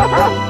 Ha ha ha!